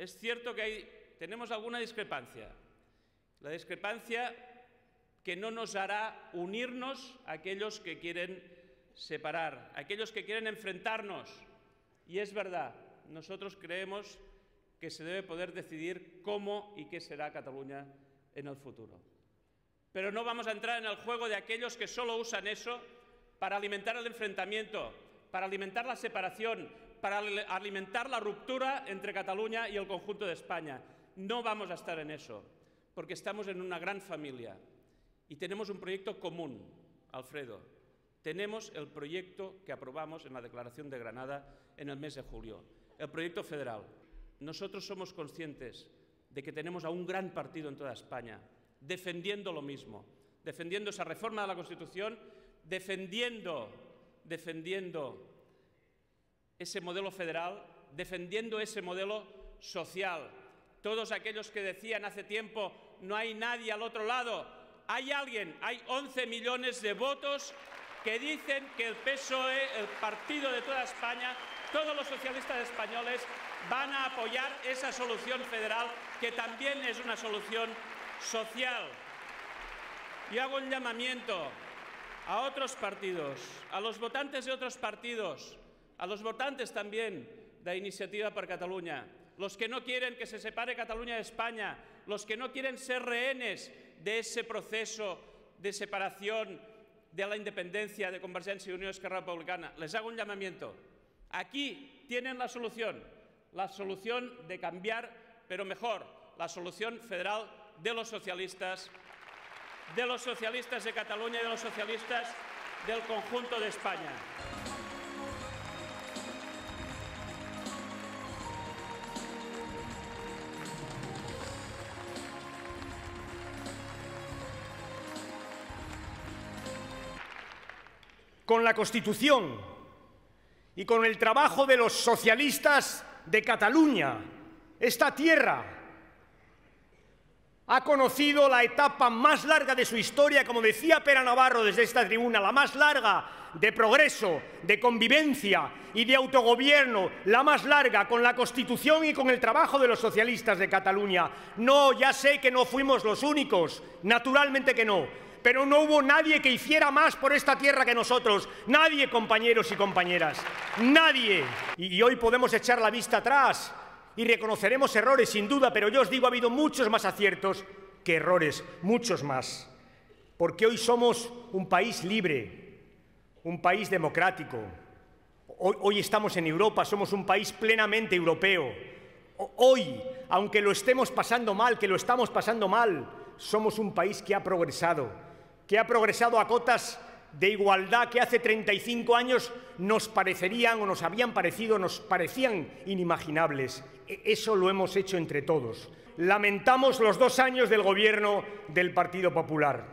es cierto que tenemos alguna discrepancia. La discrepancia que no nos hará unirnos a aquellos que quieren separar, a aquellos que quieren enfrentarnos. Y es verdad, nosotros creemos que se debe poder decidir cómo y qué será Cataluña en el futuro. Pero no vamos a entrar en el juego de aquellos que solo usan eso para alimentar el enfrentamiento, para alimentar la separación, para alimentar la ruptura entre Cataluña y el conjunto de España. No vamos a estar en eso, porque estamos en una gran familia y tenemos un proyecto común, Alfredo. Tenemos el proyecto que aprobamos en la Declaración de Granada en el mes de julio, el proyecto federal. Nosotros somos conscientes de que tenemos a un gran partido en toda España defendiendo lo mismo, defendiendo esa reforma de la Constitución, defendiendo, defendiendo ese modelo federal, defendiendo ese modelo social. Todos aquellos que decían hace tiempo no hay nadie al otro lado, hay alguien, hay 11 millones de votos que dicen que el PSOE, el partido de toda España, todos los socialistas españoles van a apoyar esa solución federal que también es una solución social. Y hago un llamamiento a otros partidos, a los votantes de otros partidos, a los votantes también de Iniciativa por Cataluña, los que no quieren que se separe Cataluña de España, los que no quieren ser rehenes de ese proceso de separación de la independencia de Convergencia y Unión Esquerra Republicana. Les hago un llamamiento. Aquí tienen la solución la solución de cambiar, pero mejor, la solución federal de los socialistas, de los socialistas de Cataluña y de los socialistas del conjunto de España. Con la Constitución y con el trabajo de los socialistas de Cataluña, esta tierra, ha conocido la etapa más larga de su historia, como decía Pera Navarro desde esta tribuna, la más larga de progreso, de convivencia y de autogobierno, la más larga con la Constitución y con el trabajo de los socialistas de Cataluña. No, ya sé que no fuimos los únicos, naturalmente que no, pero no hubo nadie que hiciera más por esta tierra que nosotros. Nadie, compañeros y compañeras. Nadie. Y hoy podemos echar la vista atrás y reconoceremos errores, sin duda, pero yo os digo, ha habido muchos más aciertos que errores, muchos más. Porque hoy somos un país libre, un país democrático. Hoy, estamos en Europa, somos un país plenamente europeo. Hoy, aunque lo estemos pasando mal, que lo estamos pasando mal, somos un país que ha progresado, que ha progresado a cotas de igualdad que hace 35 años nos parecerían o nos habían parecido, nos parecían inimaginables. E, eso lo hemos hecho entre todos. Lamentamos los dos años del gobierno del Partido Popular.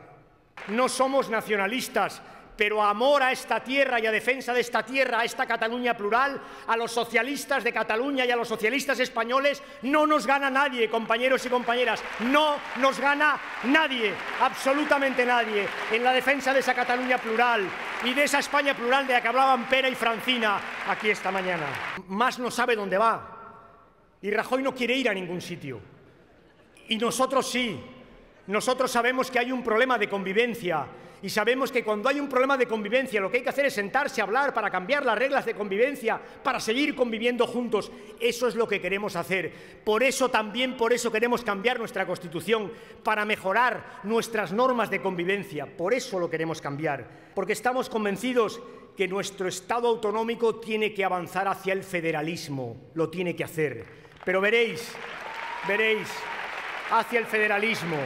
No somos nacionalistas, pero amor a esta tierra y a defensa de esta tierra, a esta Cataluña plural, a los socialistas de Cataluña y a los socialistas españoles, no nos gana nadie, compañeros y compañeras, no nos gana nadie, absolutamente nadie, en la defensa de esa Cataluña plural y de esa España plural de la que hablaban Pera y Francina aquí esta mañana. Más no sabe dónde va. Y Rajoy no quiere ir a ningún sitio. Y nosotros sí. Nosotros sabemos que hay un problema de convivencia y sabemos que cuando hay un problema de convivencia lo que hay que hacer es sentarse a hablar para cambiar las reglas de convivencia, para seguir conviviendo juntos. Eso es lo que queremos hacer. Por eso también, por eso queremos cambiar nuestra Constitución, para mejorar nuestras normas de convivencia. Por eso lo queremos cambiar, porque estamos convencidos que nuestro Estado autonómico tiene que avanzar hacia el federalismo, lo tiene que hacer. Pero veréis, veréis, hacia el federalismo.